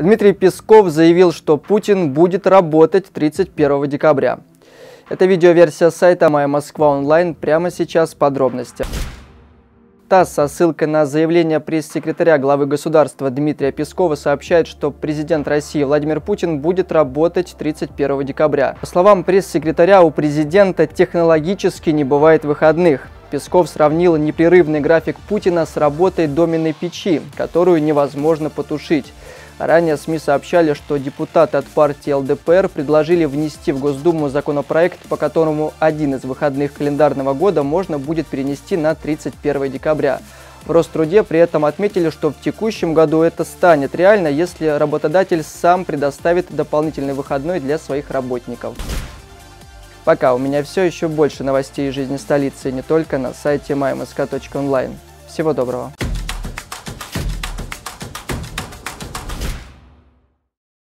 Дмитрий Песков заявил, что Путин будет работать 31 декабря. Это видеоверсия сайта «Моя Москва онлайн». Прямо сейчас подробности. ТАСС со ссылкой на заявление пресс-секретаря главы государства Дмитрия Пескова сообщает, что президент России Владимир Путин будет работать 31 декабря. По словам пресс-секретаря, у президента технологически не бывает выходных. Песков сравнил непрерывный график Путина с работой доменной печи, которую невозможно потушить. Ранее СМИ сообщали, что депутаты от партии ЛДПР предложили внести в Госдуму законопроект, по которому один из выходных календарного года можно будет перенести на 31 декабря. В Роструде при этом отметили, что в текущем году это станет реально, если работодатель сам предоставит дополнительный выходной для своих работников. Пока у меня все, еще больше новостей из жизни столицы, не только на сайте mymsk.online. Всего доброго!